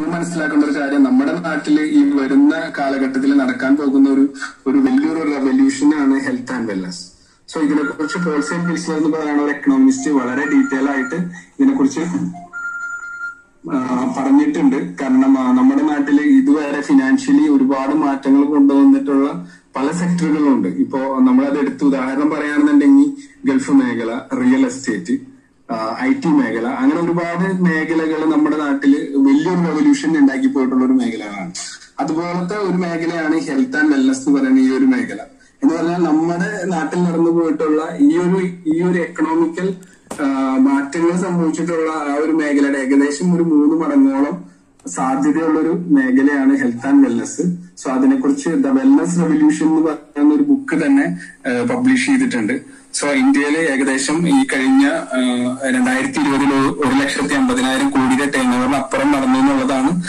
ഏറ്റവും മനസ്സിലാക്കേണ്ട ഒരു കാര്യം നമ്മുടെ നാട്ടിൽ ഈ വരുന്ന കാലഘട്ടത്തിൽ നടക്കാൻ പോകുന്ന ഒരു ഒരു വലിയൊരു റെവല്യൂഷനാണ് ഹെൽത്ത് ആൻഡ് വെൽനസ് സോ ഇതിനെക്കുറിച്ച് പോൾസൈൻ പിൽസ്ലർ എന്ന് പറയുന്ന ഒരു എക്കണോമിസ്റ്റ് വളരെ ഡീറ്റെയിൽ ആയിട്ട് ഇതിനെക്കുറിച്ച് പറഞ്ഞിട്ടുണ്ട്. കാരണം നമ്മുടെ നാട്ടിൽ ഇതുവരെ ഫിനാൻഷ്യലി ഒരുപാട് മാറ്റങ്ങൾ കൊണ്ടുവന്നിട്ടുള്ള പല സെക്ടറുകളുണ്ട് ഇപ്പോ നമ്മളത് എടുത്ത് ഉദാഹരണം പറയുകയാണെന്നുണ്ടെങ്കിൽ ഗൾഫ് മേഖല റിയൽ എസ്റ്റേറ്റ് ഐ ടി മേഖല. അങ്ങനെ ഒരുപാട് മേഖലകൾ നമ്മുടെ നാട്ടിൽ വലിയൊരു റെവല്യൂഷൻ ഉണ്ടാക്കി പോയിട്ടുള്ള ഒരു മേഖലകളാണ്. അതുപോലത്തെ ഒരു മേഖലയാണ് ഹെൽത്ത് ആൻഡ് വെൽനസ് എന്ന് പറയുന്ന ഈ ഒരു മേഖല. എന്ന് പറഞ്ഞാൽ നമ്മുടെ നാട്ടിൽ നടന്നു പോയിട്ടുള്ള ഈ ഒരു ഈ ഒരു എക്കണോമിക്കൽ മാറ്റങ്ങൾ സംഭവിച്ചിട്ടുള്ള ആ ഒരു മേഖലയുടെ ഏകദേശം ഒരു മൂന്ന് മടങ്ങോളം സാധ്യതയുള്ള ഒരു മേഖലയാണ് ഹെൽത്ത് ആൻഡ് വെൽനസ് സോ അതിനെക്കുറിച്ച് ദ വെൽനസ് റെവല്യൂഷൻ എന്ന് പറയുന്ന ഒരു ബുക്ക് തന്നെ പബ്ലിഷ് ചെയ്തിട്ടുണ്ട്. സോ ഇന്ത്യയിൽ ഏകദേശം ഈ കഴിഞ്ഞ രണ്ടായിരത്തി ഇരുപതിൽ ഒരു ലക്ഷത്തി അമ്പതിനായിരം കോടിയുടെ ടേൺ അപ്പുറം നടന്നു എന്നുള്ളതാണ്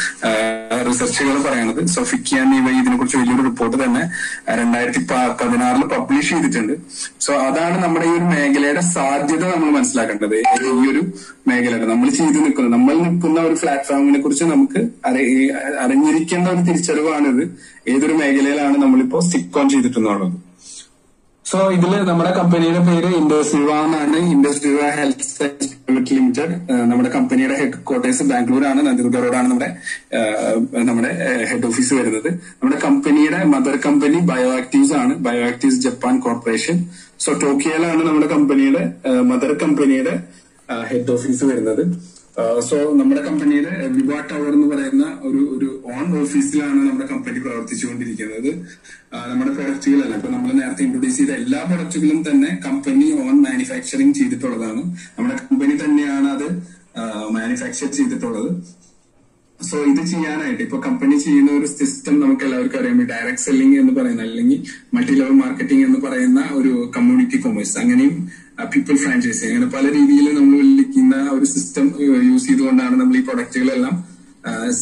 റിസർച്ചുകൾ പറയുന്നത്. സോ ഫിക്കി ആൻഡ് ഇവ ഇതിനെക്കുറിച്ച് വലിയൊരു റിപ്പോർട്ട് തന്നെ രണ്ടായിരത്തി പതിനാറിൽ പബ്ലിഷ് ചെയ്തിട്ടുണ്ട്. സോ അതാണ് നമ്മുടെ ഈ ഒരു മേഖലയുടെ സാധ്യത നമ്മൾ മനസ്സിലാക്കേണ്ടത്. ഈ ഒരു മേഖലയുടെ നമ്മൾ ചെയ്തു നിൽക്കുന്നത് നമ്മൾ നിൽക്കുന്ന ഒരു പ്ലാറ്റ്ഫോമിനെ കുറിച്ച് നമുക്ക് അറി- അറിഞ്ഞിരിക്കേണ്ട ഒരു തിരിച്ചറിവാണിത്. ഏതൊരു മേഖലയിലാണ് നമ്മളിപ്പോ സ്റ്റിക്ക് ഓൺ ചെയ്തിട്ടുള്ളത്? സോ ഇതിൽ നമ്മുടെ കമ്പനിയുടെ പേര് ഇൻഡസ്ട്രിവ എന്നാണ്. Indusviva health science private limited. നമ്മുടെ കമ്പനിയുടെ ഹെഡ് ക്വാർട്ടേഴ്സ് ബാംഗ്ലൂരാണ്. ആണ് റോഡാണ് നമ്മുടെ നമ്മുടെ ഹെഡ് ഓഫീസ് വരുന്നത്. നമ്മുടെ കമ്പനിയുടെ മദർ കമ്പനി ബയോ ആക്റ്റീവ്സ് ആണ്. Bio actives Japan corporation. So ടോക്കിയോയിലാണ് നമ്മുടെ കമ്പനിയുടെ മദർ കമ്പനിയുടെ ഹെഡ് ഓഫീസ് വരുന്നത്. സോ നമ്മുടെ കമ്പനിയുടെ ബിബാ ടവർ എന്ന് പറയുന്ന ഓഫീസിലാണ് നമ്മുടെ കമ്പനി പ്രവർത്തിച്ചുകൊണ്ടിരിക്കുന്നത്. നമ്മുടെ പ്രൊഡക്റ്റുകളല്ല ഇപ്പൊ നമ്മൾ നേരത്തെ ഇൻട്രൊഡ്യൂസ് ചെയ്ത എല്ലാ പ്രൊഡക്റ്റുകളും തന്നെ കമ്പനി ഓൺ മാനുഫാക്ചറിങ് ചെയ്തിട്ടുള്ളതാണ്. നമ്മുടെ കമ്പനി തന്നെയാണ് അത് മാനുഫാക്ചർ ചെയ്തിട്ടുള്ളത്. സോ ഇത് ചെയ്യാനായിട്ട് ഇപ്പൊ കമ്പനി ചെയ്യുന്ന ഒരു സിസ്റ്റം നമുക്ക് എല്ലാവർക്കും അറിയാം. ഡയറക്ട് സെല്ലിംഗ് എന്ന് പറയുന്ന അല്ലെങ്കിൽ മൾട്ടി ലെവൽ മാർക്കറ്റിംഗ് എന്ന് പറയുന്ന ഒരു കമ്മ്യൂണിറ്റി കൊമേഴ്സ് അങ്ങനെയും പീപ്പിൾ ഫ്രാഞ്ചൈസി അങ്ങനെ പല രീതിയിൽ നമ്മൾ വിളിക്കുന്ന ഒരു സിസ്റ്റം യൂസ് ചെയ്തുകൊണ്ടാണ് നമ്മൾ ഈ പ്രൊഡക്റ്റുകളെല്ലാം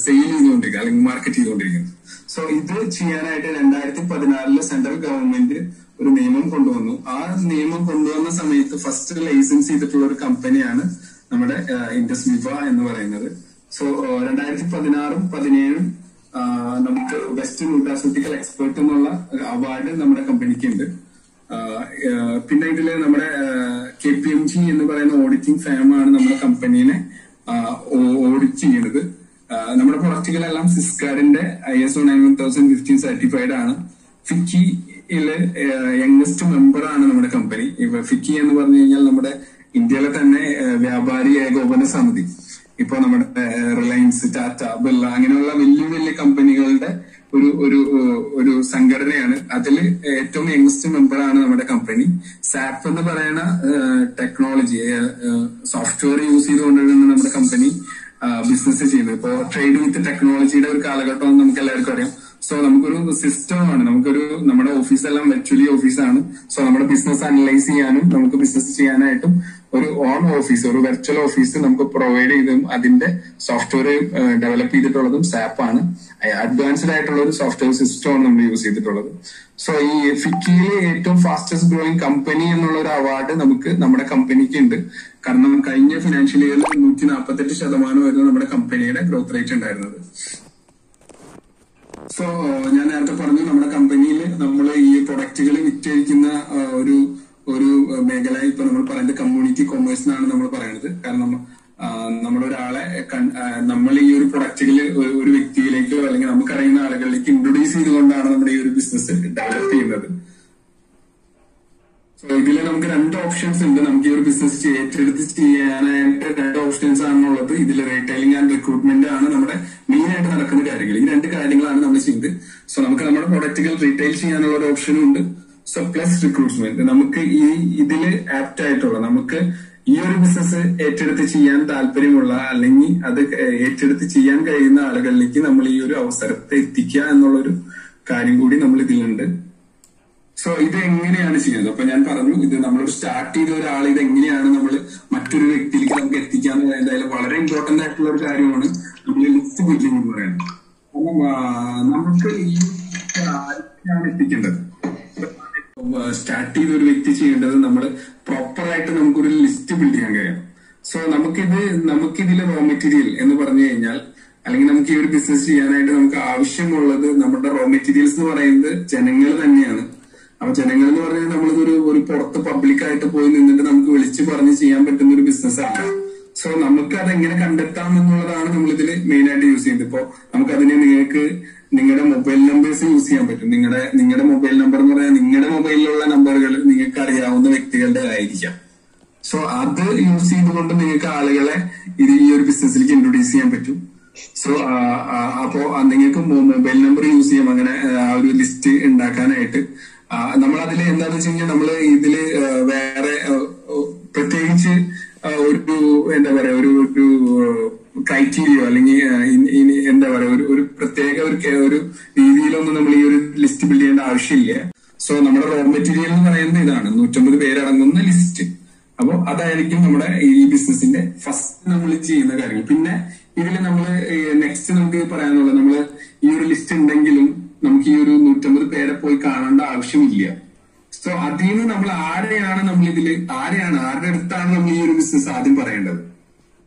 സെയിൽ ചെയ്തുകൊണ്ടിരിക്കുക അല്ലെങ്കിൽ മാർക്കറ്റ് ചെയ്തുകൊണ്ടിരിക്കുന്നത് സോ ഇത് ചെയ്യാനായിട്ട് രണ്ടായിരത്തി പതിനാറിൽ സെൻട്രൽ ഗവൺമെന്റ് ഒരു നിയമം കൊണ്ടുവന്നു. ആ നിയമം കൊണ്ടുവന്ന സമയത്ത് ഫസ്റ്റ് ലൈസൻസ് ചെയ്തിട്ടുള്ള ഒരു കമ്പനിയാണ് നമ്മുടെ ഇൻഡസ് വിവ എന്ന് പറയുന്നത്. സോ രണ്ടായിരത്തി പതിനാറും പതിനേഴും നമുക്ക് ബെസ്റ്റ് ന്യൂട്രാസ്യൂട്ടിക്കൽ എക്സ്പെർട്ട് എന്നുള്ള അവാർഡ് നമ്മുടെ കമ്പനിക്ക് ഉണ്ട്. പിന്നെ ഇതിൽ നമ്മുടെ കെ പി എം ജി എന്ന് പറയുന്ന ഓഡിറ്റിംഗ് ഫാമാണ് നമ്മുടെ കമ്പനീനെ ഓഡിറ്റ് ചെയ്യുന്നത് നമ്മുടെ പ്രൊഡക്റ്റുകളെല്ലാം സിസ്കാറിന്റെ I S O nine one thousand fifteen certified ആണ്. ഫിക്കിയിലെ യങ്സ്റ്റ് മെമ്പർ ആണ് നമ്മുടെ കമ്പനി ഫിക്കി എന്ന് പറഞ്ഞു കഴിഞ്ഞാൽ നമ്മുടെ ഇന്ത്യയിലെ തന്നെ വ്യാപാരി ഏകോപന സമിതി. ഇപ്പൊ നമ്മുടെ റിലയൻസ് ടാറ്റ ബിർള അങ്ങനെയുള്ള വലിയ വലിയ കമ്പനികളുടെ ഒരു ഒരു ഒരു സംഘടനയാണ്. അതിൽ ഏറ്റവും യങ്സ്റ്റ് ആണ് നമ്മുടെ കമ്പനി സാപ്പ് എന്ന് പറയുന്ന ടെക്നോളജി സോഫ്റ്റ്വെയർ യൂസ് ചെയ്തുകൊണ്ടിരുന്ന നമ്മുടെ കമ്പനി ബിസിനസ് ചെയ്യുന്നത്. ഇപ്പോ ട്രേഡ് വിത്ത് ടെക്നോളജിയുടെ ഒരു കാലഘട്ടം നമുക്ക് എല്ലാവർക്കും അറിയാം. സോ നമുക്കൊരു സിസ്റ്റം ആണ്. നമുക്കൊരു നമ്മുടെ ഓഫീസ് ഓഫീസെല്ലാം വെർച്വലി ഓഫീസാണ് സോ നമ്മുടെ ബിസിനസ് അനലൈസ് ചെയ്യാനും നമുക്ക് ബിസിനസ് ചെയ്യാനായിട്ടും ഒരു ഓൺ ഓഫീസ് ഒരു വെർച്വൽ ഓഫീസ് നമുക്ക് പ്രൊവൈഡ് ചെയ്തും അതിന്റെ സോഫ്റ്റ്വെയർ ഡെവലപ്പ് ചെയ്തിട്ടുള്ളതും സാപ്പ് ആണ്. അഡ്വാൻസ്ഡ് ആയിട്ടുള്ള ഒരു സോഫ്റ്റ്വെയർ സിസ്റ്റമാണ് നമ്മൾ യൂസ് ചെയ്തിട്ടുള്ളത്. സോ ഈ ഫിക്കിയിലെ ഏറ്റവും ഫാസ്റ്റസ്റ്റ് ഗ്രോയിങ് കമ്പനി എന്നുള്ള ഒരു അവാർഡ് നമുക്ക് നമ്മുടെ കമ്പനിക്ക് ഉണ്ട്. കാരണം കഴിഞ്ഞ ഫിനാൻഷ്യൽ ഇയറിൽ നൂറ്റി നാൽപ്പത്തെട്ട് ശതമാനമായിരുന്നു നമ്മുടെ കമ്പനിയുടെ ഗ്രോത്ത് റേറ്റ് ഉണ്ടായിരുന്നത്. സോ ഞാൻ നേരത്തെ പറഞ്ഞു നമ്മുടെ കമ്പനിയിൽ നമ്മൾ ഈ പ്രൊഡക്റ്റുകൾ വിറ്റഴിക്കുന്ന ഒരു ഒരു മേഖല ഇപ്പൊ നമ്മൾ പറയുന്നത് കമ്മ്യൂണിറ്റി കൊമേഴ്സ് എന്നാണ് നമ്മൾ പറയുന്നത്. കാരണം നമ്മളൊരാളെ നമ്മൾ ഈ ഒരു പ്രൊഡക്റ്റിൽ ഒരു വ്യക്തിയിലേക്കോ അല്ലെങ്കിൽ നമുക്കറിയുന്ന ആളുകളിലേക്ക് ഇൻട്രൊഡ്യൂസ് ചെയ്തുകൊണ്ടാണ് നമ്മുടെ ഈ ഒരു ബിസിനസ് ഡെവലപ്പ് ചെയ്യുന്നത്. സോ ഇതിൽ നമുക്ക് രണ്ട് ഓപ്ഷൻസ് ഉണ്ട്. നമുക്ക് ഈ ഒരു ബിസിനസ് ഏറ്റെടുത്ത് ചെയ്യാനായിട്ട് രണ്ട് ഓപ്ഷൻസ് ആണെന്നുള്ളത് ഇതിൽ റീറ്റെയിലിംഗ് ആൻഡ് റിക്രൂട്ട്മെന്റ് ആണ് നമ്മുടെ മെയിൻ ആയിട്ട് നടക്കുന്ന കാര്യങ്ങൾ. ഈ രണ്ട് കാര്യങ്ങളാണ് നമ്മൾ ചെയ്യുന്നത് സോ നമുക്ക് നമ്മുടെ പ്രൊഡക്റ്റുകൾ റീറ്റെയിൽ ചെയ്യാനുള്ള ഒരു ഓപ്ഷനും ഉണ്ട്. സോ പ്ലസ് റിക്രൂട്ട്മെന്റ് നമുക്ക് ഈ ഇതിൽ ആപ്റ്റ് ആയിട്ടുള്ള നമുക്ക് ഈ ഒരു ബിസിനസ് ഏറ്റെടുത്ത് ചെയ്യാൻ താല്പര്യമുള്ള അല്ലെങ്കിൽ അത് ഏറ്റെടുത്ത് ചെയ്യാൻ കഴിയുന്ന ആളുകളിലേക്ക് നമ്മൾ ഈ ഒരു അവസരത്തെ എത്തിക്കുക എന്നുള്ളൊരു കാര്യം കൂടി നമ്മൾ ഇതിലുണ്ട്. സോ ഇത് എങ്ങനെയാണ് ചെയ്യുന്നത്? അപ്പൊ ഞാൻ പറഞ്ഞു ഇത് നമ്മൾ സ്റ്റാർട്ട് ചെയ്ത ഒരാൾ ഇത് എങ്ങനെയാണ് നമ്മൾ മറ്റൊരു വ്യക്തിയിലേക്ക് നമുക്ക് എത്തിക്കാന്ന് അതിൽ വളരെ ഇമ്പോർട്ടന്റ് ആയിട്ടുള്ള ഒരു കാര്യമാണ്. നമ്മൾ ലിസ്റ്റ് ബിൽഡിംഗ് എന്ന് പറയുന്നത് ഇപ്പോ നമുക്ക് അതിനെ നിങ്ങൾക്ക് നിങ്ങളുടെ മൊബൈൽ നമ്പേഴ്സ് യൂസ് ചെയ്യാൻ പറ്റും. നിങ്ങളുടെ നിങ്ങളുടെ മൊബൈൽ നമ്പർ എന്ന് പറഞ്ഞാൽ നിങ്ങളുടെ മൊബൈലിലുള്ള നമ്പറുകൾ നിങ്ങൾക്ക് അറിയാവുന്ന വ്യക്തികളുടെ ആയിരിക്കാം. സോ അത് യൂസ് ചെയ്തുകൊണ്ട് നിങ്ങൾക്ക് ആളുകളെ ഇത് ഈ ഒരു ബിസിനസ്സിലേക്ക് ഇൻട്രൊഡ്യൂസ് ചെയ്യാൻ പറ്റും. സോ അപ്പോ നിങ്ങൾക്ക് മൊബൈൽ നമ്പർ യൂസ് ചെയ്യാം. അങ്ങനെ ആ ഒരു ലിസ്റ്റ് ഉണ്ടാക്കാനായിട്ട്. നമ്മൾ അതിൽ എന്താന്ന് വെച്ച് കഴിഞ്ഞാൽ നമ്മൾ ഇതിൽ വേറെ പ്രത്യേകിച്ച് ഒരു എന്താ പറയാ ഒരു ഒരു ക്രൈറ്റീരിയോ അല്ലെങ്കിൽ ഇനി എന്താ പറയാ ഒരു ഒരു പ്രത്യേക ഒരു ഒരു രീതിയിലൊന്നും നമ്മൾ ഈ ഒരു ലിസ്റ്റ് ബിൽഡ് ചെയ്യേണ്ട ആവശ്യമില്ല. സോ നമ്മുടെ റോ മെറ്റീരിയൽ എന്ന് പറയുന്നത് ഇതാണ്. നൂറ്റമ്പത് പേരടങ്ങുന്ന ലിസ്റ്റ് അപ്പോൾ അതായിരിക്കും നമ്മുടെ ഈ ബിസിനസിന്റെ ഫസ്റ്റ് നമ്മൾ ചെയ്യുന്ന കാര്യങ്ങൾ. പിന്നെ ഇതിൽ നമ്മൾ നെക്സ്റ്റ് നമുക്ക് പറയാനുള്ളത് നമ്മൾ ഈ ഒരു ലിസ്റ്റ് ഉണ്ടെങ്കിലും നമുക്ക് ഈ ഒരു നൂറ്റമ്പത് പേരെ പോയി കാണേണ്ട ആവശ്യമില്ല. സോ അതിൽ നിന്ന് നമ്മൾ ആരെയാണ് നമ്മൾ ഇതിൽ ആരെയാണ് ആരുടെ അടുത്താണ് നമ്മൾ ഈ ഒരു ബിസിനസ് ആദ്യം പറയേണ്ടത്?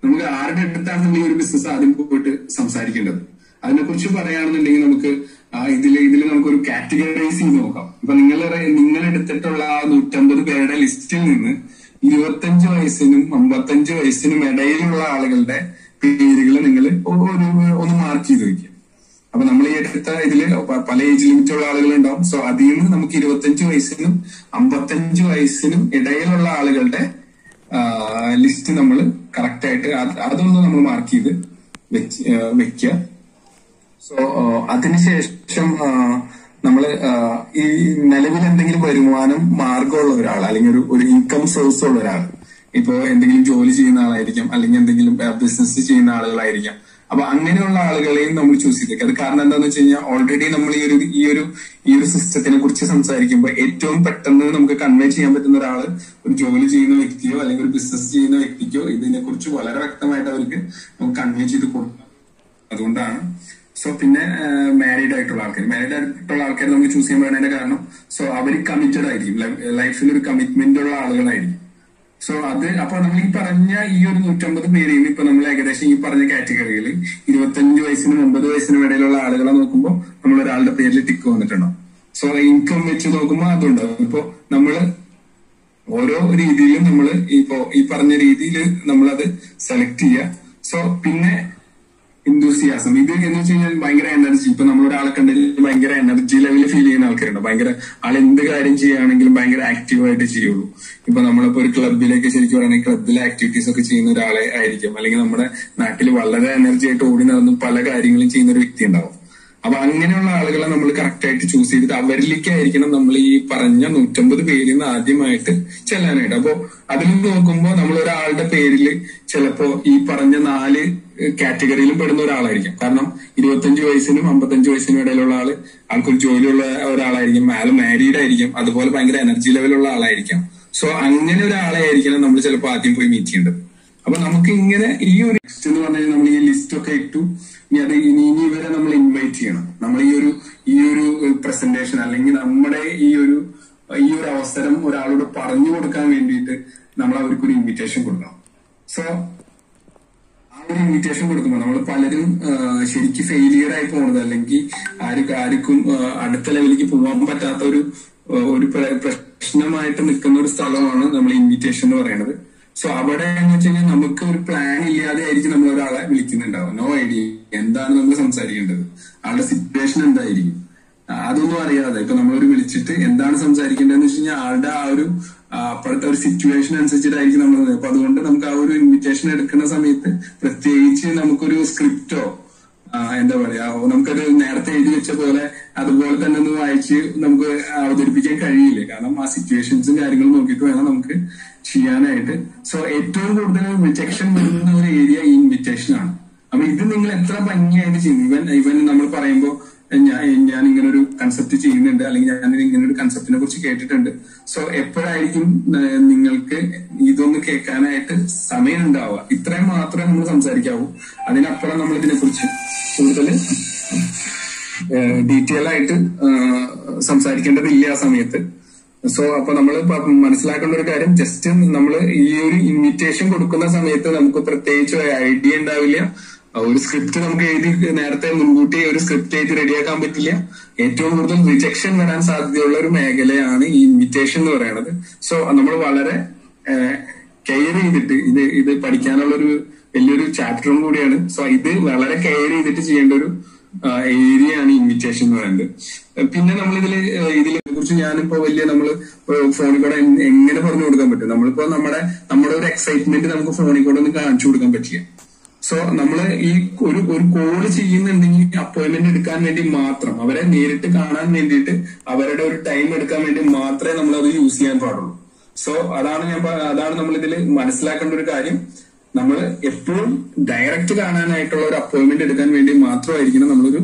നമുക്ക് ആരുടെ അടുത്താണ് ഈ ഒരു ബിസിനസ് ആദ്യം പോയിട്ട് സംസാരിക്കേണ്ടത്. അതിനെ കുറിച്ച് പറയുകയാണെന്നുണ്ടെങ്കിൽ നമുക്ക് ഇതിൽ ഇതിൽ നമുക്കൊരു കാറ്റഗറൈസ് ചെയ്ത് നോക്കാം. ഇപ്പൊ നിങ്ങൾ നിങ്ങൾ എടുത്തിട്ടുള്ള ആ നൂറ്റമ്പത് പേരുടെ ലിസ്റ്റിൽ നിന്ന് ഇരുപത്തഞ്ച് വയസ്സിനും അമ്പത്തഞ്ച് വയസ്സിനും ഇടയിലുള്ള ആളുകളുടെ പേരുകൾ നിങ്ങൾ ഒരു ഒന്ന് മാർക്ക് ചെയ്ത് വെക്കുക. അപ്പൊ നമ്മൾ ഈ എടുത്ത ഇതിൽ പല ഏജ് ലിമിറ്റുള്ള ആളുകൾ ഉണ്ടാവും സോ അതിൽ നിന്ന് നമുക്ക് ഇരുപത്തഞ്ച് വയസ്സിനും അമ്പത്തഞ്ച് വയസ്സിനും ഇടയിലുള്ള ആളുകളുടെ ലിസ്റ്റ് നമ്മൾ കറക്റ്റ് ആയിട്ട് അതൊന്ന് നമ്മൾ മാർക്ക് ചെയ്ത് വെക്കുക സോ അതിനുശേഷം നമ്മൾ ഈ നിലവിൽ എന്തെങ്കിലും വരുമാനം മാർഗമുള്ള ഒരാൾ അല്ലെങ്കിൽ ഒരു ഒരു ഇൻകം സോഴ്സ് ഉള്ള ഒരാൾ ഇപ്പോ എന്തെങ്കിലും ജോലി ചെയ്യുന്ന ആളായിരിക്കാം അല്ലെങ്കിൽ എന്തെങ്കിലും ബിസിനസ് ചെയ്യുന്ന ആളുകളായിരിക്കാം. അപ്പൊ അങ്ങനെയുള്ള ആളുകളെയും നമ്മൾ ചൂസ് ചെയ്തേക്കും. അത് കാരണം എന്താണെന്ന് വെച്ച് കഴിഞ്ഞാൽ ഓൾറെഡി നമ്മൾ ഈ ഒരു ഈ ഒരു ഈ ഒരു സിസ്റ്റത്തിനെ കുറിച്ച് സംസാരിക്കുമ്പോൾ ഏറ്റവും പെട്ടെന്ന് നമുക്ക് കൺവേ ചെയ്യാൻ പറ്റുന്ന ഒരാൾ ഒരു ജോലി ചെയ്യുന്ന വ്യക്തിയോ അല്ലെങ്കിൽ ഒരു ബിസിനസ് ചെയ്യുന്ന വ്യക്തിക്കോ ഇതിനെ കുറിച്ച് വളരെ വ്യക്തമായിട്ട് അവർക്ക് നമുക്ക് കൺവേ ചെയ്ത് കൊടുക്കാം. അതുകൊണ്ടാണ്. സോ പിന്നെ മാരീഡ് ആയിട്ടുള്ള ആൾക്കാർ മാരീഡ് ആയിട്ടുള്ള ആൾക്കാർ നമ്മൾ ചൂസ് ചെയ്യാൻ പറയുന്നതിന്റെ കാരണം സോ അവർ കമ്മിറ്റഡ് ആയിരിക്കും. ലൈഫിൽ ഒരു കമ്മിറ്റ്മെന്റ് ഉള്ള ആളുകളായിരിക്കും. സോ അത് അപ്പൊ നമ്മൾ ഈ പറഞ്ഞ ഈ ഒരു നൂറ്റമ്പത് പേരെയും ഇപ്പൊ നമ്മൾ ഏകദേശം ഈ പറഞ്ഞ കാറ്റഗറിയിൽ ഇരുപത്തഞ്ച് വയസ്സിനും ഒമ്പത് വയസ്സിനും ഇടയിലുള്ള ആളുകളെ നോക്കുമ്പോൾ നമ്മൾ ഒരാളുടെ പേരിൽ ടിക്ക് വന്നിട്ടുണ്ടാവും സോ ഇൻകം വെച്ച് നോക്കുമ്പോൾ അതുണ്ടാവും ഇപ്പൊ നമ്മൾ ഓരോ രീതിയിലും നമ്മൾ ഇപ്പോ ഈ പറഞ്ഞ രീതിയിൽ നമ്മളത് സെലക്ട് ചെയ്യുക സോ പിന്നെ ഇന്തൂസിയാസം ഇത് എന്ന് വെച്ച് കഴിഞ്ഞാൽ ഭയങ്കര എനർജി ഇപ്പൊ നമ്മൾ ഒരാളെ കണ്ടെങ്കിൽ ഭയങ്കര എനർജി ലെവൽ ഫീൽ ചെയ്യുന്ന ആൾക്കാരുണ്ട്. ഭയങ്കര ആൾ എന്ത് കാര്യം ചെയ്യുകയാണെങ്കിലും ഭയങ്കര ആക്റ്റീവായിട്ട് ചെയ്യുള്ളൂ. ഇപ്പൊ നമ്മളിപ്പോ ഒരു ക്ലബിലേക്ക് ശരിക്കും പറയുകയാണെങ്കിൽ ക്ലബിലെ ആക്ടിവിറ്റീസ് ഒക്കെ ചെയ്യുന്ന ഒരാളെ ആയിരിക്കും. അല്ലെങ്കിൽ നമ്മുടെ നാട്ടിൽ വളരെ എനർജി ആയിട്ട് ഓടി നടന്ന് പല കാര്യങ്ങളും ചെയ്യുന്ന ഒരു വ്യക്തി ഉണ്ടാവും. അപ്പൊ അങ്ങനെയുള്ള ആളുകളെ നമ്മൾ കറക്റ്റ് ആയിട്ട് ചൂസ് ചെയ്തിട്ട് അവരിലേക്കായിരിക്കണം നമ്മൾ ഈ പറഞ്ഞ നൂറ്റമ്പത് പേരിൽ നിന്ന് ആദ്യമായിട്ട് ചെല്ലാനായിട്ട്. അപ്പോ അതിൽ നോക്കുമ്പോൾ നമ്മൾ ഒരാളുടെ പേരിൽ ചിലപ്പോ ഈ പറഞ്ഞ നാല് കാറ്റഗറിയിലും പെടുന്ന ഒരാളായിരിക്കും. കാരണം ഇരുപത്തഞ്ച് വയസ്സിനും അമ്പത്തഞ്ച് വയസ്സിനും ഇടയിലുള്ള ആൾ ആൾക്കൊരു ജോലിയുള്ള ഒരാളായിരിക്കും ആൾ മാരീഡ് ആയിരിക്കും അതുപോലെ ഭയങ്കര എനർജി ലെവലുള്ള ആളായിരിക്കാം. സോ അങ്ങനെ ഒരാളെ ആയിരിക്കണം നമ്മൾ ചിലപ്പോൾ ആദ്യം പോയി മീറ്റ് ചെയ്യേണ്ടത്. അപ്പൊ നമുക്ക് ഇങ്ങനെ ഈ ഒരു ലിസ്റ്റ് എന്ന് പറഞ്ഞാൽ നമ്മൾ ഈ ലിസ്റ്റ് ഒക്കെ ഇട്ടു. ഇനി അത് ഇനി ഇനി ഇവരെ നമ്മൾ ഇൻവൈറ്റ് ചെയ്യണം. നമ്മൾ ഈ ഒരു ഈ ഒരു പ്രസന്റേഷൻ അല്ലെങ്കിൽ നമ്മുടെ ഈ ഒരു ഈ ഒരു അവസരം ഒരാളോട് പറഞ്ഞു കൊടുക്കാൻ വേണ്ടിയിട്ട് നമ്മൾ അവർക്ക് ഒരു ഇൻവിറ്റേഷൻ കൊടുക്കണം. സോ ആ ഒരു ഇൻവിറ്റേഷൻ കൊടുക്കുമ്പോൾ നമ്മൾ പലരും ശരിക്കും ഫെയിലിയർ ആയി പോകുന്നത് അല്ലെങ്കിൽ ആർക്കും ആർക്കും അടുത്ത ലെവലിലേക്ക് പോകാൻ പറ്റാത്ത ഒരു ഒരു പ്രശ്നമായിട്ട് നിൽക്കുന്ന ഒരു സ്ഥലമാണ് നമ്മൾ ഇൻവിറ്റേഷൻ എന്ന് പറയുന്നത്. സോ അവിടെ എന്ന് വെച്ച് കഴിഞ്ഞാൽ നമുക്ക് ഒരു പ്ലാൻ ഇല്ലാതെ ആയിരിക്കും നമ്മൾ ഒരാളെ വിളിക്കുന്നുണ്ടാവും നോ ഐഡിയ എന്താണ് നമ്മൾ സംസാരിക്കേണ്ടത്? ആളുടെ സിറ്റുവേഷൻ എന്തായിരിക്കും? അതൊന്നും അറിയാതെ. ഇപ്പൊ നമ്മളൊരു വിളിച്ചിട്ട് എന്താണ് സംസാരിക്കേണ്ടതെന്ന് വെച്ച് കഴിഞ്ഞാൽ ആളുടെ ആ ഒരു അപ്പോഴത്തെ ഒരു സിറ്റുവേഷൻ അനുസരിച്ചിട്ടായിരിക്കും നമ്മൾ അപ്പൊ അതുകൊണ്ട് നമുക്ക് ആ ഒരു ഇൻവിറ്റേഷൻ എടുക്കുന്ന സമയത്ത് പ്രത്യേകിച്ച് നമുക്കൊരു സ്ക്രിപ്റ്റോ എന്താ പറയാ നമുക്കത് നേരത്തെ എഴുതി വെച്ച പോലെ അതുപോലെ തന്നെ ഒന്ന് വായിച്ച് നമുക്ക് അവതരിപ്പിക്കാൻ കഴിയില്ല? കാരണം ആ സിറ്റുവേഷൻസും കാര്യങ്ങളും നോക്കിയിട്ട് വേണം നമുക്ക് ചെയ്യാനായിട്ട്. സോ ഏറ്റവും കൂടുതൽ റിജക്ഷൻ വരുന്ന ഒരു ഏരിയ ഈ ഇൻവിറ്റേഷൻ ആണ്. അപ്പൊ ഇത് നിങ്ങൾ എത്ര ഭംഗിയായിട്ട് ചെയ്യുന്നു? ഇവൻ ഇവൻ നമ്മൾ പറയുമ്പോൾ ഞാൻ ഇങ്ങനെ ഒരു കൺസെപ്റ്റ് ചെയ്യുന്നുണ്ട്. അല്ലെങ്കിൽ ഞാൻ ഇങ്ങനെ ഒരു കൺസെപ്റ്റിനെ കുറിച്ച് കേട്ടിട്ടുണ്ട്. സോ എപ്പോഴായിരിക്കും നിങ്ങൾക്ക് ഇതൊന്ന് കേൾക്കാനായിട്ട് സമയം ഉണ്ടാവുക ഇത്രയും മാത്രമേ നമ്മൾ സംസാരിക്കാവൂ. അതിനപ്പുറം നമ്മൾ ഇതിനെ കുറിച്ച് കൂടുതൽ ഡീറ്റെയിൽ ആയിട്ട് സംസാരിക്കേണ്ടതില്ല ആ സമയത്ത്. സോ അപ്പൊ നമ്മൾ മനസ്സിലാക്കേണ്ട ഒരു കാര്യം ജസ്റ്റ് നമ്മൾ ഈ ഒരു ഇൻവിറ്റേഷൻ കൊടുക്കുന്ന സമയത്ത് നമുക്ക് പ്രത്യേകിച്ച് ഐഡിയ ഉണ്ടാവില്ല. ഒരു സ്ക്രിപ്റ്റ് നമുക്ക് എഴുതി നേരത്തെ മുൻകൂട്ടി ഒരു സ്ക്രിപ്റ്റ് എഴുതി റെഡിയാക്കാൻ പറ്റില്ല. ഏറ്റവും കൂടുതൽ റിജക്ഷൻ വരാൻ സാധ്യതയുള്ള ഒരു മേഖലയാണ് ഈ ഇൻവിറ്റേഷൻ എന്ന് പറയുന്നത്. സോ നമ്മൾ വളരെ കെയർ ചെയ്തിട്ട് ഇത് ഇത് പഠിക്കാനുള്ള ഒരു വലിയൊരു ചാപ്റ്ററും കൂടിയാണ്. സോ ഇത് വളരെ കെയർ ചെയ്തിട്ട് ചെയ്യേണ്ട ഒരു ഏരിയ ആണ് ഇൻവിറ്റേഷൻ എന്ന് പറയുന്നത്. പിന്നെ നമ്മൾ ഇതിൽ ഇതിനെ കുറിച്ച് ഞാനിപ്പോ വലിയ നമ്മൾ ഫോണിൽ കൂടെ എങ്ങനെ പറഞ്ഞു കൊടുക്കാൻ പറ്റും? നമ്മളിപ്പോ നമ്മുടെ നമ്മുടെ ഒരു എക്സൈറ്റ്മെന്റ് നമുക്ക് ഫോണിൽ കൂടെ ഒന്ന് കാണിച്ചു കൊടുക്കാൻ പറ്റില്ല. സോ നമ്മൾ ഈ ഒരു ഒരു കോൾ ചെയ്യുന്നുണ്ടെങ്കിൽ അപ്പോയിന്റ്മെന്റ് എടുക്കാൻ വേണ്ടി മാത്രം അവരെ നേരിട്ട് കാണാൻ വേണ്ടിയിട്ട് അവരുടെ ഒരു ടൈം എടുക്കാൻ വേണ്ടി മാത്രമേ നമ്മൾ അത് യൂസ് ചെയ്യാൻ പാടുള്ളൂ. സോ അതാണ് ഞാൻ അതാണ് നമ്മൾ ഇതിൽ മനസ്സിലാക്കേണ്ട ഒരു കാര്യം. നമ്മൾ എപ്പോഴും ഡയറക്റ്റ് കാണാനായിട്ടുള്ള ഒരു അപ്പോയിന്റ്മെന്റ് എടുക്കാൻ വേണ്ടി മാത്രമായിരിക്കണം നമ്മളൊരു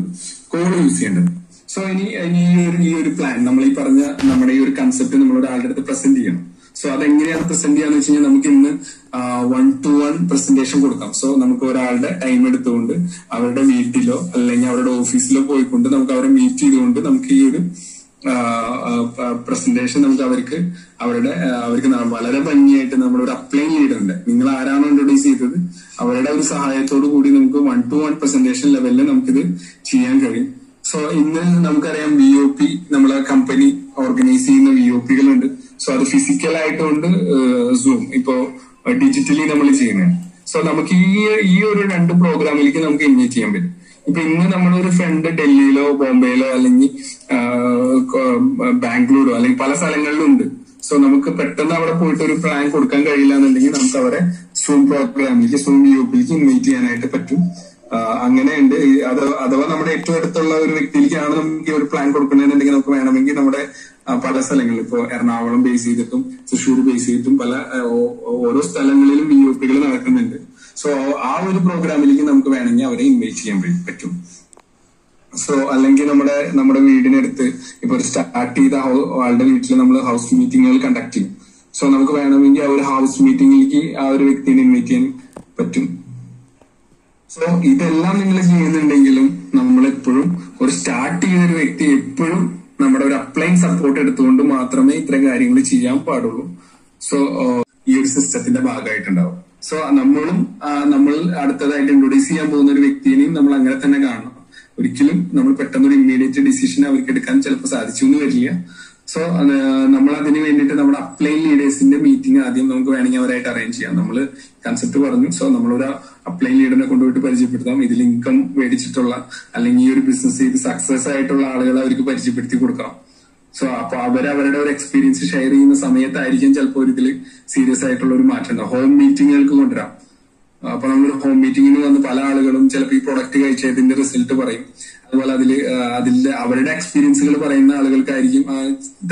കോൾ യൂസ് ചെയ്യേണ്ടത്. സോ ഇനി ഈ ഒരു ഈ ഒരു പ്ലാൻ നമ്മൾ ഈ പറഞ്ഞ നമ്മുടെ ഈ ഒരു കൺസെപ്റ്റ് നമ്മൾ ഒരാളുടെ അടുത്ത് പ്രസന്റ് ചെയ്യണം. സോ അതെങ്ങനെയാണ് പ്രസന്റ് ചെയ്യാന്ന് വെച്ച് കഴിഞ്ഞാൽ നമുക്ക് ഇന്ന് വൺ ടു വൺ പ്രസന്റേഷൻ കൊടുക്കാം. സോ നമുക്ക് ഒരാളുടെ ടൈം എടുത്തുകൊണ്ട് അവരുടെ വീട്ടിലോ അല്ലെങ്കിൽ അവരുടെ ഓഫീസിലോ പോയിക്കൊണ്ട് നമുക്ക് അവരെ മീറ്റ് ചെയ്തുകൊണ്ട് നമുക്ക് ഈ ഒരു പ്രസന്റേഷൻ നമുക്ക് അവർക്ക് അവരുടെ അവർക്ക് വളരെ ഭംഗിയായിട്ട് നമ്മളൊരു അപ്ലൈൻ ലീഡർ ഉണ്ട് നിങ്ങൾ ആരാണോ ഇൻട്രൊഡ്യൂസ് ചെയ്തത് അവരുടെ ഒരു സഹായത്തോടു കൂടി നമുക്ക് വൺ ടു വൺ പ്രസന്റേഷൻ ലെവലിൽ നമുക്കിത് ചെയ്യാൻ കഴിയും. സോ ഇന്ന് നമുക്കറിയാം വി ഒ പി നമ്മളെ കമ്പനി ഓർഗനൈസ് ചെയ്യുന്ന വി ഒ പികളുണ്ട് സോ അത് ഫിസിക്കൽ ആയിട്ടുണ്ട് സൂം ഇപ്പോ ഡിജിറ്റലി നമ്മൾ ചെയ്യുന്നത് സോ നമുക്ക് ഈ ഈ ഒരു രണ്ട് പ്രോഗ്രാമിലേക്ക് നമുക്ക് ഇൻവൈറ്റ് ചെയ്യാൻ പറ്റും. ഇപ്പൊ ഇന്ന് നമ്മളൊരു ഫ്രണ്ട് ഡൽഹിയിലോ ബോംബെയിലോ അല്ലെങ്കിൽ ബാംഗ്ലൂരോ അല്ലെങ്കിൽ പല സ്ഥലങ്ങളിലും ഉണ്ട് സോ നമുക്ക് പെട്ടെന്ന് അവിടെ പോയിട്ട് ഒരു പ്ലാൻ കൊടുക്കാൻ കഴിയില്ല എന്നുണ്ടെങ്കിൽ നമുക്ക് അവരെ സൂം പ്രോഗ്രാമിലേക്ക് സൂം യൂപ്പിലേക്ക് ഇൻവൈറ്റ് ചെയ്യാനായിട്ട് പറ്റും. അങ്ങനെയുണ്ട്. അഥവാ നമ്മുടെ ഏറ്റവും അടുത്തുള്ള ഒരു വ്യക്തിയിലേക്കാണ് നമുക്ക് ഒരു പ്ലാൻ കൊടുക്കുന്നതെന്നുണ്ടെങ്കിൽ നമുക്ക് വേണമെങ്കിൽ നമ്മുടെ പല സ്ഥലങ്ങളിൽ. ഇപ്പോ എറണാകുളം ബേസ് ചെയ്തിട്ടും തൃശ്ശൂർ ബേസ് ചെയ്തിട്ടും പല ഓരോ സ്ഥലങ്ങളിലും ഈ പികൾ നടക്കുന്നുണ്ട്. സോ ആ ഒരു പ്രോഗ്രാമിലേക്ക് നമുക്ക് വേണമെങ്കിൽ അവരെ ഇൻവൈറ്റ് ചെയ്യാൻ പറ്റും- സോ അല്ലെങ്കിൽ നമ്മുടെ നമ്മുടെ വീടിനടുത്ത് ഇപ്പൊ സ്റ്റാർട്ട് ചെയ്ത ആളുടെ വീട്ടിൽ നമ്മൾ ഹൗസ് മീറ്റിങ്ങുകൾ കണ്ടക്ട് ചെയ്യും. സോ നമുക്ക് വേണമെങ്കിൽ ആ ഒരു ഹൗസ് മീറ്റിംഗിലേക്ക് ആ ഒരു വ്യക്തിനെ ഇൻവൈറ്റ് ചെയ്യാൻ പറ്റും. സോ ഇതെല്ലാം നിങ്ങൾ ചെയ്യുന്നുണ്ടെങ്കിലും ചെയ്യാൻ പാടുള്ളൂ. സോ ഈ ഒരു സിസ്റ്റത്തിന്റെ ഭാഗമായിട്ടുണ്ടാവും. സോ നമ്മളും നമ്മൾ അടുത്തതായിട്ട് ഇൻട്രൊഡ്യൂസ് ചെയ്യാൻ പോകുന്ന ഒരു വ്യക്തിയെയും നമ്മൾ അങ്ങനെ തന്നെ കാണണം. ഒരിക്കലും നമ്മൾ പെട്ടെന്ന് ഒരു ഇമ്മീഡിയറ്റ് ഡിസിഷൻ അവർക്ക് എടുക്കാൻ ചിലപ്പോൾ സാധിച്ചു എന്ന് വരില്ല സോ നമ്മൾ അതിന് വേണ്ടിയിട്ട് നമ്മുടെ അപ്ലൈൻ ലീഡേഴ്സിന്റെ മീറ്റിംഗ് ആദ്യം നമുക്ക് വേണമെങ്കിൽ അവരായിട്ട് അറേഞ്ച് ചെയ്യാം. നമ്മൾ കൺസെപ്റ്റ് പറഞ്ഞു. സോ നമ്മളൊരു അപ്ലൈൻ ലീഡറിനെ കൊണ്ടുപോയിട്ട് പരിചയപ്പെടുത്താം. ഇതിൽ ഇൻകം മേടിച്ചിട്ടുള്ള അല്ലെങ്കിൽ ഈ ഒരു ബിസിനസ് ചെയ്ത് സക്സസ് ആയിട്ടുള്ള ആളുകളെ അവർക്ക് പരിചയപ്പെടുത്തി കൊടുക്കാം. സോ അപ്പൊ അവർ അവരുടെ ഒരു എക്സ്പീരിയൻസ് ഷെയർ ചെയ്യുന്ന സമയത്തായിരിക്കും ചിലപ്പോൾ ഇതിൽ സീരിയസ് ആയിട്ടുള്ള ഒരു മാറ്റം ഉണ്ടാവും ഹോം മീറ്റിങ്ങുകൾക്ക് കൊണ്ടുവരാം. അപ്പൊ നമ്മൾ ഹോം മീറ്റിംഗിന് വന്ന് പല ആളുകളും ചിലപ്പോൾ ഈ പ്രൊഡക്റ്റ് കഴിച്ചതിന്റെ റിസൾട്ട് പറയും. അതുപോലെ അതിൽ അതിന്റെ അവരുടെ എക്സ്പീരിയൻസുകൾ പറയുന്ന ആളുകൾക്കായിരിക്കും ആ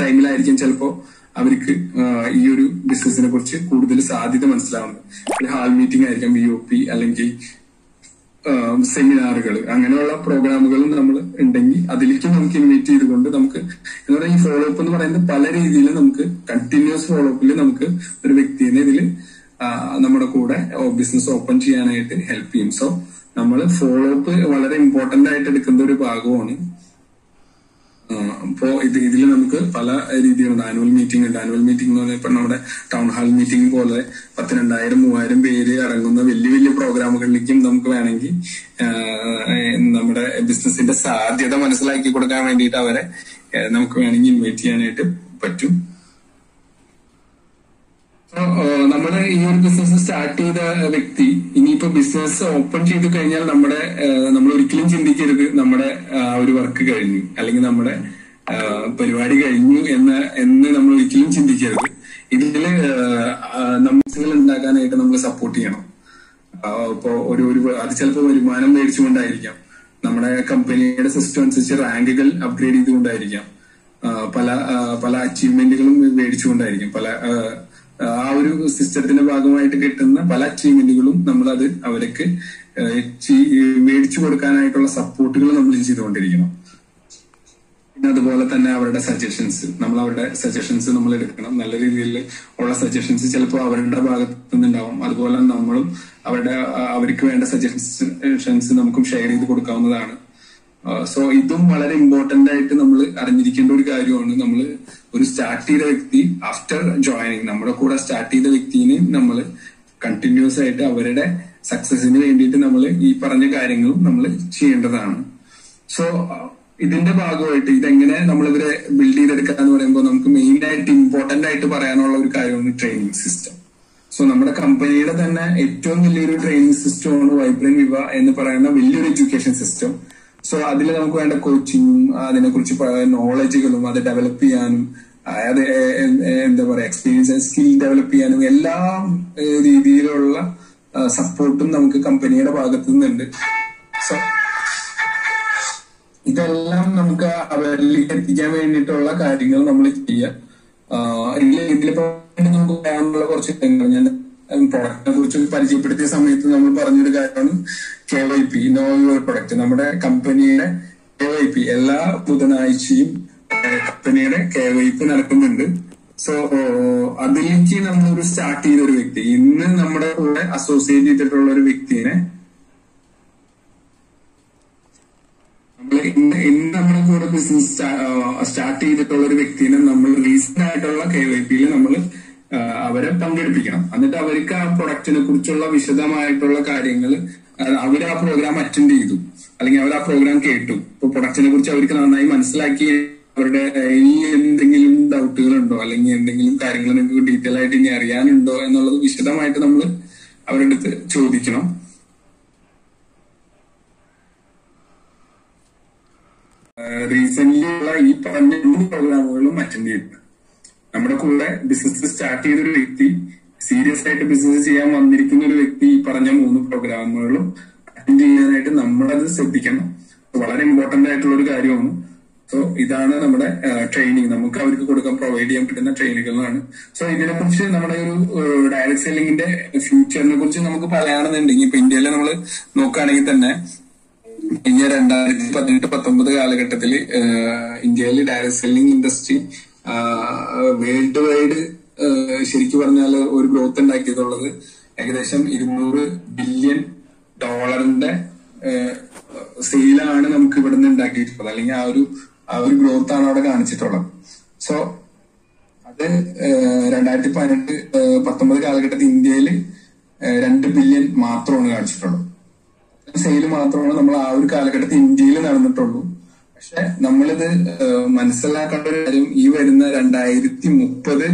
ടൈമിലായിരിക്കും ചിലപ്പോ അവർക്ക് ഈ ഒരു ബിസിനസിനെ കുറിച്ച് കൂടുതൽ സാധ്യത മനസ്സിലാവുന്നത്. ഒരു ഹാൾ മീറ്റിംഗ് ആയിരിക്കാം ബി ഒ പി അല്ലെങ്കിൽ സെമിനാറുകൾ അങ്ങനെയുള്ള പ്രോഗ്രാമുകൾ നമ്മൾ ഉണ്ടെങ്കിൽ അതിലേക്ക് നമുക്ക് ഇൻവൈറ്റ് ചെയ്തുകൊണ്ട് നമുക്ക് എന്ന് പറഞ്ഞാൽ ഈ ഫോളോ അപ്പ് എന്ന് പറയുന്നത് പല രീതിയിൽ നമുക്ക് കണ്ടിന്യൂസ് ഫോളോ അപ്പിൽ നമുക്ക് ഒരു വ്യക്തിനെ ഇതിൽ നമ്മുടെ കൂടെ ബിസിനസ് ഓപ്പൺ ചെയ്യാനായിട്ട് ഹെൽപ്പ് ചെയ്യും. സോ നമ്മൾ ഫോളോ അപ്പ് വളരെ ഇമ്പോർട്ടന്റ് ആയിട്ട് എടുക്കുന്ന ഒരു ഭാഗമാണ് അപ്പോ ഇത് ഇതിൽ നമുക്ക് പല രീതിയിലുണ്ട്. ആനുവൽ മീറ്റിംഗ് ഉണ്ട്. ആനുവൽ മീറ്റിംഗ് എന്ന് പറഞ്ഞാൽ ഇപ്പൊ നമ്മുടെ ടൗൺ ഹാൾ മീറ്റിംഗ് പോലെ പത്ത് രണ്ടായിരം മൂവായിരം പേര് അടങ്ങുന്ന വലിയ വലിയ പ്രോഗ്രാമുകളിലേക്കും നമുക്ക് വേണമെങ്കിൽ നമ്മുടെ ബിസിനസിന്റെ സാധ്യത മനസ്സിലാക്കി കൊടുക്കാൻ വേണ്ടിയിട്ട് അവരെ നമുക്ക് വേണമെങ്കിൽ ഇൻവൈറ്റ് ചെയ്യാനായിട്ട് പറ്റും. നമ്മുടെ ഈ ഒരു ബിസിനസ് സ്റ്റാർട്ട് ചെയ്ത വ്യക്തി ഇനിയിപ്പോ ബിസിനസ് ഓപ്പൺ ചെയ്ത് കഴിഞ്ഞാൽ നമ്മുടെ നമ്മൾ ഒരിക്കലും ചിന്തിക്കരുത് നമ്മുടെ ഒരു വർക്ക് കഴിഞ്ഞു. അല്ലെങ്കിൽ നമ്മുടെ പരിപാടി കഴിഞ്ഞു എന്ന് എന്ന് നമ്മൾ ഒരിക്കലും ചിന്തിക്കരുത്. ഇതിൽ നമ്മൾ ഉണ്ടാക്കാനായിട്ട് നമ്മൾ സപ്പോർട്ട് ചെയ്യണം. ഇപ്പോ ഒരു ഒരു അത് ചിലപ്പോൾ വരുമാനം മേടിച്ചുകൊണ്ടായിരിക്കാം നമ്മുടെ കമ്പനിയുടെ സിസ്റ്റം അനുസരിച്ച് റാങ്കുകൾ അപ്ഗ്രേഡ് ചെയ്തുകൊണ്ടായിരിക്കാം. പല പല അച്ചീവ്മെന്റുകളും മേടിച്ചുകൊണ്ടായിരിക്കും പല ആ, ഒരു സിസ്റ്റത്തിന്റെ ഭാഗമായിട്ട് കിട്ടുന്ന പല അച്ചീവ്മെന്റുകളും നമ്മൾ അത് അവർക്ക് മേടിച്ചു കൊടുക്കാനായിട്ടുള്ള സപ്പോർട്ടുകൾ നമ്മൾ ചെയ്തുകൊണ്ടിരിക്കണം പിന്നെ അതുപോലെ തന്നെ അവരുടെ സജഷൻസ് നമ്മൾ അവരുടെ സജഷൻസ് നമ്മൾ എടുക്കണം. നല്ല രീതിയിൽ ഉള്ള സജഷൻസ് ചിലപ്പോൾ അവരുടെ ഭാഗത്തു നിന്നുണ്ടാവും. അതുപോലെ നമ്മളും അവരുടെ അവർക്ക് വേണ്ട സജഷൻസ് നമുക്കും ഷെയർ ചെയ്ത് കൊടുക്കാവുന്നതാണ്. സോ ഇതും വളരെ ഇമ്പോർട്ടന്റ് ആയിട്ട് നമ്മൾ അറിഞ്ഞിരിക്കേണ്ട ഒരു കാര്യമാണ്. നമ്മൾ ഒരു സ്റ്റാർട്ട് ചെയ്ത വ്യക്തി ആഫ്റ്റർ ജോയിനിങ് നമ്മുടെ കൂടെ സ്റ്റാർട്ട് ചെയ്ത വ്യക്തിനെ നമ്മൾ കണ്ടിന്യൂസ് ആയിട്ട് അവരുടെ സക്സസിന് വേണ്ടിയിട്ട് നമ്മൾ ഈ പറഞ്ഞ കാര്യങ്ങളും നമ്മൾ ചെയ്യേണ്ടതാണ്. സോ ഇതിന്റെ ഭാഗമായിട്ട് ഇതെങ്ങനെ നമ്മൾ ഇവരെ ബിൽഡ് ചെയ്തെടുക്കുക എന്ന് പറയുമ്പോൾ നമുക്ക് മെയിൻ ആയിട്ട് ഇമ്പോർട്ടന്റ് ആയിട്ട് പറയാനുള്ള ഒരു കാര്യമാണ് ട്രെയിനിങ് സിസ്റ്റം സോ നമ്മുടെ കമ്പനിയുടെ തന്നെ ഏറ്റവും വലിയൊരു ട്രെയിനിങ് സിസ്റ്റമാണ് വൈബ്രൻ വിവ എന്ന് പറയുന്ന വലിയൊരു എഡ്യൂക്കേഷൻ സിസ്റ്റം സോ അതിൽ നമുക്ക് വേണ്ട കോച്ചിങ്ങും അതിനെക്കുറിച്ച് നോളജുകളും അത് ഡെവലപ്പ് ചെയ്യാനും അത് എന്താ പറയാ എക്സ്പീരിയൻസ് സ്കിൽ ഡെവലപ്പ് ചെയ്യാനും എല്ലാ രീതിയിലുള്ള സപ്പോർട്ടും നമുക്ക് കമ്പനിയുടെ ഭാഗത്തു നിന്നുണ്ട്. സോ ഇതെല്ലാം നമുക്ക് അവരിലേക്ക് എത്തിക്കാൻ വേണ്ടിയിട്ടുള്ള കാര്യങ്ങൾ നമ്മൾ ചെയ്യാം. ഇതിലിപ്പോ നമുക്ക് പറയാനുള്ള കുറച്ച് കാര്യങ്ങൾ ഞാൻ പ്രൊഡക്റ്റിനെ കുറിച്ച് പരിചയപ്പെടുത്തിയ സമയത്ത് നമ്മൾ പറഞ്ഞൊരു കാര്യമാണ് K Y P know your product നമ്മുടെ കമ്പനിയുടെ കെ വൈ പി എല്ലാ ബുധനാഴ്ചയും കമ്പനിയുടെ കെ വൈ പി നടക്കുന്നുണ്ട്. സോ അതിലേക്ക് നമ്മളൊരു സ്റ്റാർട്ട് ചെയ്ത ഒരു വ്യക്തി. ഇന്ന് നമ്മുടെ കൂടെ അസോസിയേറ്റ് ചെയ്തിട്ടുള്ള ഒരു വ്യക്തിനെ ഇന്ന് നമ്മുടെ കൂടെ ബിസിനസ് സ്റ്റാർട്ട് ചെയ്തിട്ടുള്ള ഒരു വ്യക്തിനെ നമ്മൾ റീസെന്റ് ആയിട്ടുള്ള കെ വൈ പിയിൽ നമ്മൾ അവരെ പങ്കെടുപ്പിക്കണം. എന്നിട്ട് അവർക്ക് ആ പ്രൊഡക്റ്റിനെ കുറിച്ചുള്ള വിശദമായിട്ടുള്ള കാര്യങ്ങൾ അവർ ആ പ്രോഗ്രാം അറ്റൻഡ് ചെയ്തു. അല്ലെങ്കിൽ അവർ ആ പ്രോഗ്രാം കേട്ടു. ഇപ്പൊ പ്രൊഡക്റ്റിനെ കുറിച്ച് അവർക്ക് നന്നായി മനസ്സിലാക്കി അവരുടെ ഇനി എന്തെങ്കിലും ഡൗട്ടുകൾ ഉണ്ടോ അല്ലെങ്കിൽ എന്തെങ്കിലും കാര്യങ്ങൾ നിങ്ങൾക്ക് ഡീറ്റെയിൽ ആയിട്ട് ഇനി അറിയാനുണ്ടോ എന്നുള്ളത് വിശദമായിട്ട് നമ്മൾ അവരുടെ അടുത്ത് ചോദിക്കണം. റീസെന്റ് ഈ പറഞ്ഞ പ്രോഗ്രാമുകളും അറ്റൻഡ് ചെയ്തിട്ടുണ്ട്. നമ്മുടെ കൂടെ ബിസിനസ് സ്റ്റാർട്ട് ചെയ്ത ഒരു വ്യക്തി സീരിയസ് ആയിട്ട് ബിസിനസ് ചെയ്യാൻ വന്നിരിക്കുന്ന ഒരു വ്യക്തി ഈ പറഞ്ഞ മൂന്ന് പ്രോഗ്രാമുകളും അറ്റൻഡ് ചെയ്യാനായിട്ട് നമ്മളത് ശ്രദ്ധിക്കണം. വളരെ ഇമ്പോർട്ടന്റ് ആയിട്ടുള്ള ഒരു കാര്യമാണ്. സോ ഇതാണ് നമ്മുടെ ട്രെയിനിങ് നമുക്ക് അവർക്ക് കൊടുക്കാൻ പ്രൊവൈഡ് ചെയ്യാൻ പറ്റുന്ന ട്രെയിനിങ്ങുകളാണ് സോ ഇതിനെ കുറിച്ച് നമ്മുടെ ഒരു ഡയറക്ട് സെല്ലിങ്ങിന്റെ ഫ്യൂച്ചറിനെ കുറിച്ച് നമുക്ക് പറയുകയാണെന്നുണ്ടെങ്കിൽ ഇപ്പൊ ഇന്ത്യയിൽ നമ്മൾ നോക്കുകയാണെങ്കിൽ തന്നെ കഴിഞ്ഞ രണ്ടായിരത്തി പതിനെട്ട് പത്തൊമ്പത് കാലഘട്ടത്തിൽ ഇന്ത്യയിൽ direct selling industry world wide ശരിക്ക് പറഞ്ഞാൽ ഒരു ഗ്രോത്ത് ഉണ്ടാക്കിയിട്ടുള്ളത് ഏകദേശം ഇരുന്നൂറ് ബില്യൺ ഡോളറിന്റെ സെയിലാണ് നമുക്ക് ഇവിടുന്ന് ഉണ്ടാക്കിയിട്ടുള്ളത്. അല്ലെങ്കിൽ ആ ഒരു ആ ഒരു ഗ്രോത്ത് ആണ് അവിടെ കാണിച്ചിട്ടുള്ളത്. സോ അത് രണ്ടായിരത്തി പതിനെട്ട് പത്തൊമ്പത് കാലഘട്ടത്തിൽ ഇന്ത്യയിൽ രണ്ട് ബില്യൺ മാത്രമാണ് കാണിച്ചിട്ടുള്ളത്. സെയിൽ മാത്രമാണ് നമ്മൾ ആ ഒരു കാലഘട്ടത്തിൽ ഇന്ത്യയിൽ നടന്നിട്ടുള്ളൂ. പക്ഷെ നമ്മളിത് മനസ്സിലാക്കേണ്ട ഒരു കാര്യം ഈ വരുന്ന രണ്ടായിരത്തി മുപ്പത്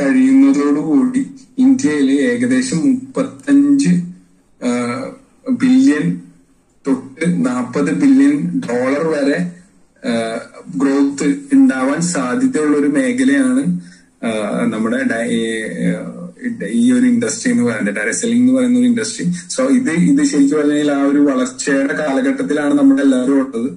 കഴിയുന്നതോടുകൂടി ഇന്ത്യയിൽ ഏകദേശം മുപ്പത്തഞ്ച് ബില്യൺ തൊട്ട് നാൽപ്പത് ബില്യൺ ഡോളർ വരെ ഗ്രോത്ത് ഉണ്ടാവാൻ സാധ്യതയുള്ള ഒരു മേഖലയാണ് നമ്മുടെ ഈ, ഒരു ഇൻഡസ്ട്രി എന്ന് പറയുന്നത്. ഡയറക്ട് സെല്ലിംഗ് എന്ന് പറയുന്ന ഒരു ഇൻഡസ്ട്രി. സോ ഇത് ഇത് ശരിക്കും പറഞ്ഞാൽ ആ ഒരു വളർച്ചയുടെ കാലഘട്ടത്തിലാണ് നമ്മളെല്ലാവരും ഉള്ളത്.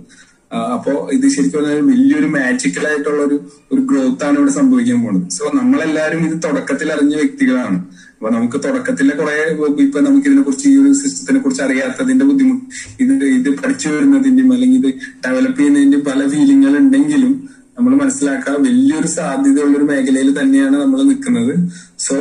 അപ്പോ ഇത് ശരിക്കും പറഞ്ഞാൽ വലിയൊരു മാജിക്കൽ ആയിട്ടുള്ള ഒരു ഒരു ഗ്രോത്ത് ആണ് ഇവിടെ സംഭവിക്കാൻ പോകുന്നത്. സോ നമ്മളെല്ലാവരും ഇത് തുടക്കത്തിൽ അറിഞ്ഞ വ്യക്തികളാണ്. അപ്പൊ നമുക്ക് തുടക്കത്തിലെ കുറെ ഇപ്പൊ നമുക്ക് ഇതിനെ കുറിച്ച് ഈ ഒരു സിസ്റ്റത്തിനെ കുറിച്ച് അറിയാത്തതിന്റെ ബുദ്ധിമുട്ട് ഇത് ഇത് പഠിച്ചു വരുന്നതിന്റെയും അല്ലെങ്കിൽ ഇത് ഡെവലപ്പ് ചെയ്യുന്നതിന്റെ പല ഫീലിങ്ങുകൾ ഉണ്ടെങ്കിലും നമ്മൾ മനസ്സിലാക്കുക വലിയൊരു സാധ്യതയുള്ള ഒരു മേഖലയിൽ തന്നെയാണ് നമ്മൾ നിൽക്കുന്നത് സോ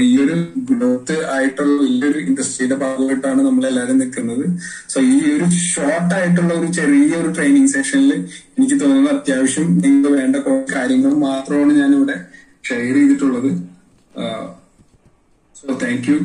ഈ ഒരു ഗ്രോത്ത് ആയിട്ടുള്ള വലിയൊരു ഇൻഡസ്ട്രിയുടെ ഭാഗമായിട്ടാണ് നമ്മൾ എല്ലാവരും നിൽക്കുന്നത് സോ ഈ ഒരു ഷോർട്ട് ആയിട്ടുള്ള ഒരു ചെറിയ ഒരു ട്രെയിനിങ് സെഷനിൽ എനിക്ക് തോന്നുന്നത് അത്യാവശ്യം നിങ്ങൾക്ക് വേണ്ട കുറെ കാര്യങ്ങൾ മാത്രമാണ് ഞാൻ ഇവിടെ ഷെയർ ചെയ്തിട്ടുള്ളത് സോ താങ്ക് യു